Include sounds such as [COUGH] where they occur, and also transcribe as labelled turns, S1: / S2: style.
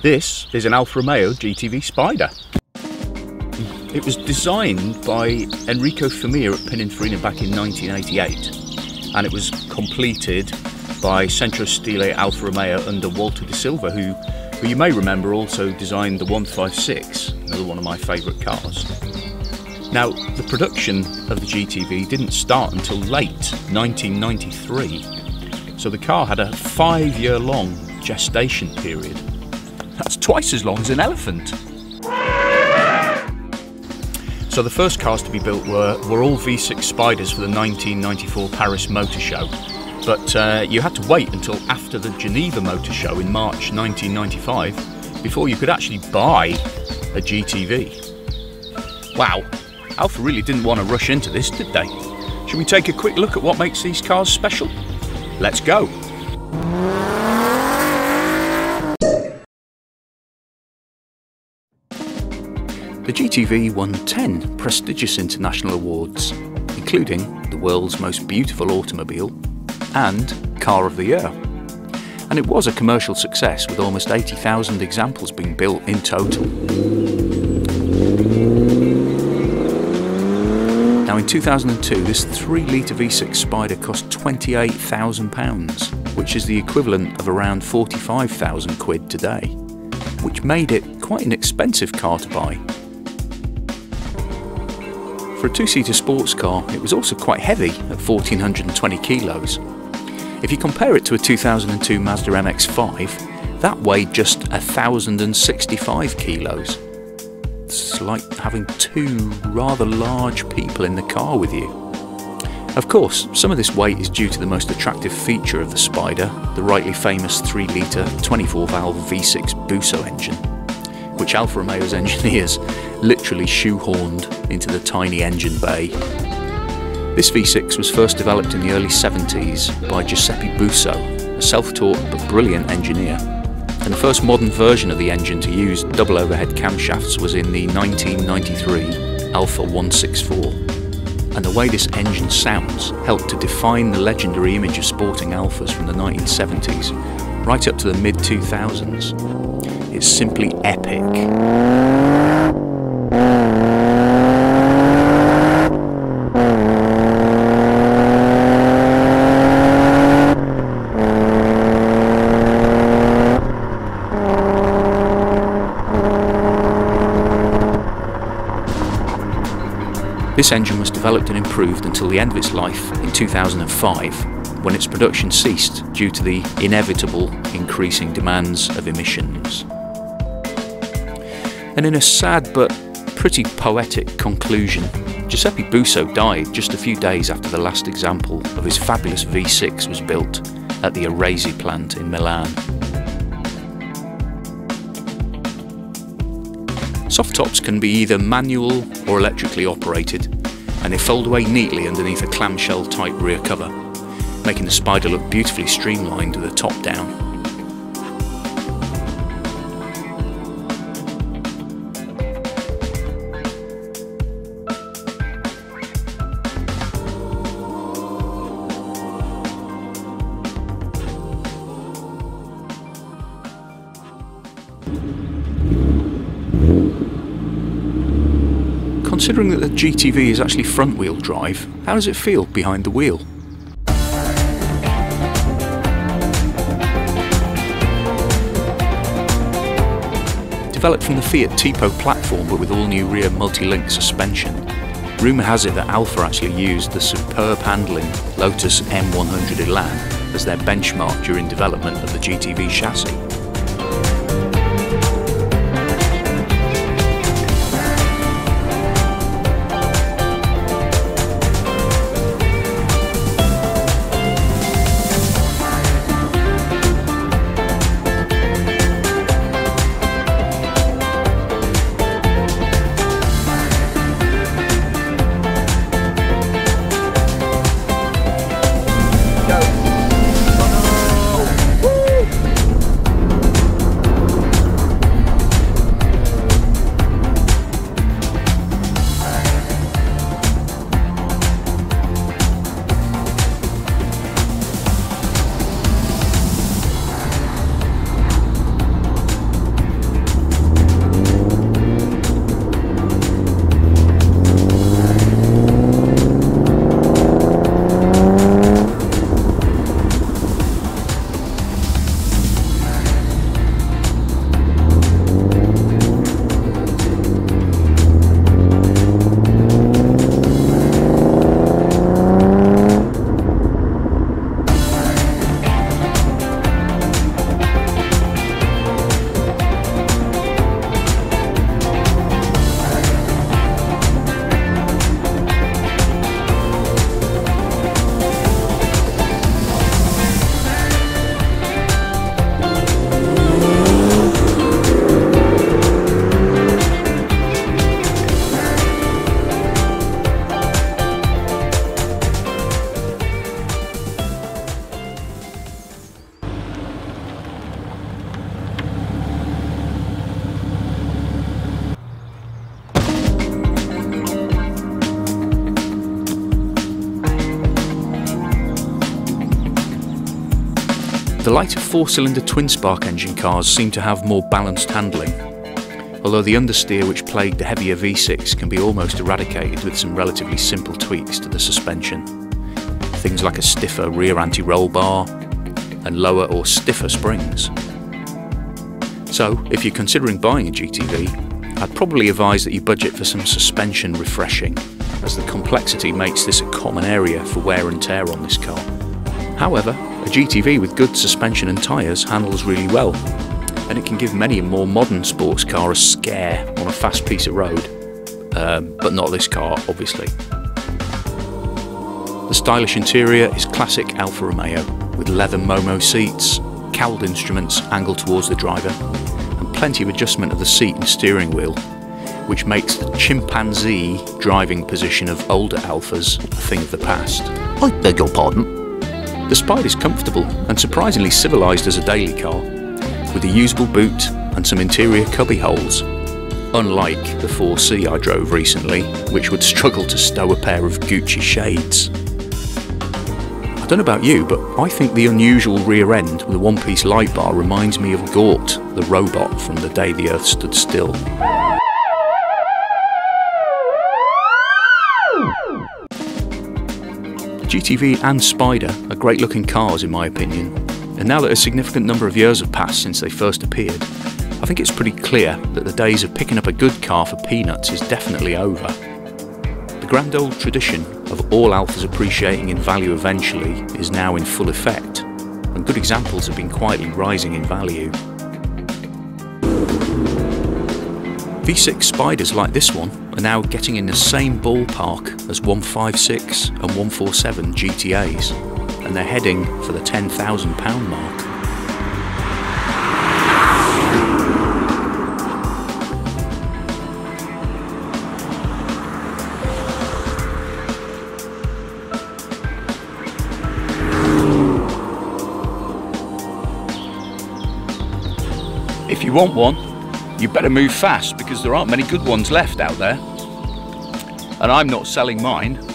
S1: This is an Alfa Romeo GTV Spider. It was designed by Enrico Fumia at Pininfarina back in 1988 and it was completed by Centro Stile Alfa Romeo under Walter de Silva who, who you may remember also designed the 156, another one of my favourite cars. Now, the production of the GTV didn't start until late 1993, so the car had a five year long gestation period. That's twice as long as an elephant. So the first cars to be built were, were all V6 Spiders for the 1994 Paris Motor Show, but uh, you had to wait until after the Geneva Motor Show in March 1995 before you could actually buy a GTV. Wow, Alfa really didn't want to rush into this, did they? Should we take a quick look at what makes these cars special? Let's go! The GTV won 10 prestigious international awards, including the world's most beautiful automobile and Car of the Year. And it was a commercial success with almost 80,000 examples being built in total. Now in 2002 this 3 litre V6 Spider cost £28,000, which is the equivalent of around 45,000 quid today, which made it quite an expensive car to buy. For a two-seater sports car, it was also quite heavy at 1420 kilos. If you compare it to a 2002 Mazda MX-5, that weighed just 1065 kilos. It's like having two rather large people in the car with you. Of course, some of this weight is due to the most attractive feature of the Spider, the rightly famous 3-litre 24-valve V6 Busso engine which Alfa Romeo's [LAUGHS] engineers literally shoehorned into the tiny engine bay. This V6 was first developed in the early 70s by Giuseppe Busso, a self-taught but brilliant engineer. And the first modern version of the engine to use double overhead camshafts was in the 1993 Alfa 164. And the way this engine sounds helped to define the legendary image of sporting Alfas from the 1970s right up to the mid 2000s. It's simply epic. This engine was developed and improved until the end of its life in 2005 when its production ceased due to the inevitable increasing demands of emissions. And in a sad but pretty poetic conclusion, Giuseppe Busso died just a few days after the last example of his fabulous V6 was built at the Arese plant in Milan. Soft tops can be either manual or electrically operated, and they fold away neatly underneath a clamshell type rear cover, making the Spider look beautifully streamlined with the top down. Considering that the GTV is actually front wheel drive, how does it feel behind the wheel? Developed from the Fiat Tipo platform but with all new rear multi-link suspension, rumour has it that Alfa actually used the superb handling Lotus M100 Elan as their benchmark during development of the GTV chassis. The lighter four-cylinder twin-spark engine cars seem to have more balanced handling, although the understeer which plagued the heavier V6 can be almost eradicated with some relatively simple tweaks to the suspension. Things like a stiffer rear anti-roll bar and lower or stiffer springs. So, if you're considering buying a GTV, I'd probably advise that you budget for some suspension refreshing, as the complexity makes this a common area for wear and tear on this car. However, a GTV with good suspension and tyres handles really well, and it can give many a more modern sports car a scare on a fast piece of road. Um, but not this car, obviously. The stylish interior is classic Alfa Romeo, with leather Momo seats, cowled instruments angled towards the driver, and plenty of adjustment of the seat and steering wheel, which makes the chimpanzee driving position of older Alfas a thing of the past.
S2: I beg your pardon.
S1: The Spider is comfortable and surprisingly civilised as a daily car, with a usable boot and some interior cubby holes. Unlike the 4C I drove recently, which would struggle to stow a pair of Gucci shades. I don't know about you, but I think the unusual rear end with a one-piece light bar reminds me of Gort, the robot from the day the Earth stood still. GTV and Spider are great looking cars in my opinion, and now that a significant number of years have passed since they first appeared, I think it's pretty clear that the days of picking up a good car for peanuts is definitely over. The grand old tradition of all Alfas appreciating in value eventually is now in full effect, and good examples have been quietly rising in value. V6 Spiders like this one are now getting in the same ballpark as 156 and 147 GTAs, and they're heading for the £10,000 mark. If you want one, you better move fast because there aren't many good ones left out there. And I'm not selling mine.